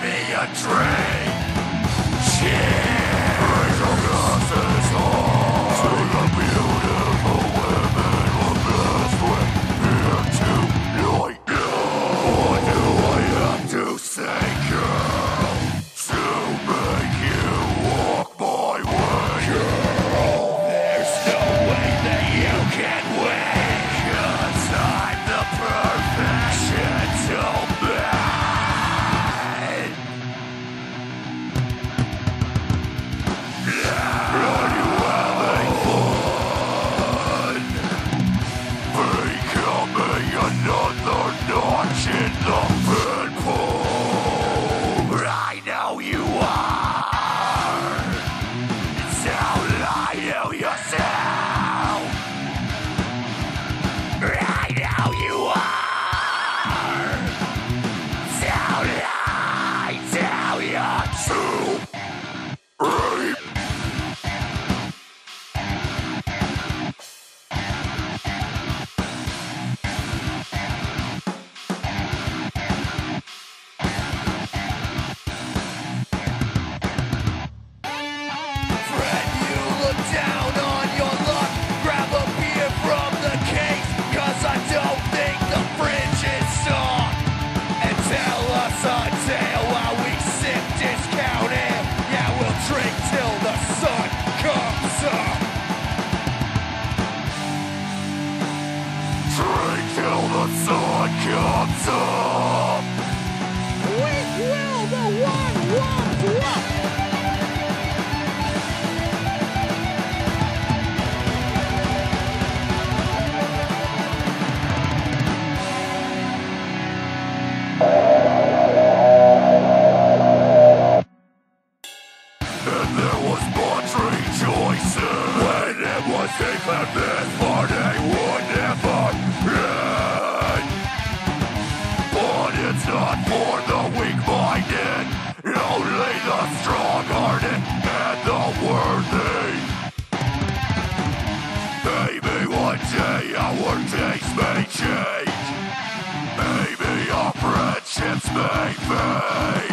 be a dream. sun comes up. We will the one ones left. And there was but three choices When it was this party strong-hearted and the worthy. Maybe one day our days may change. Maybe our friendships may fade.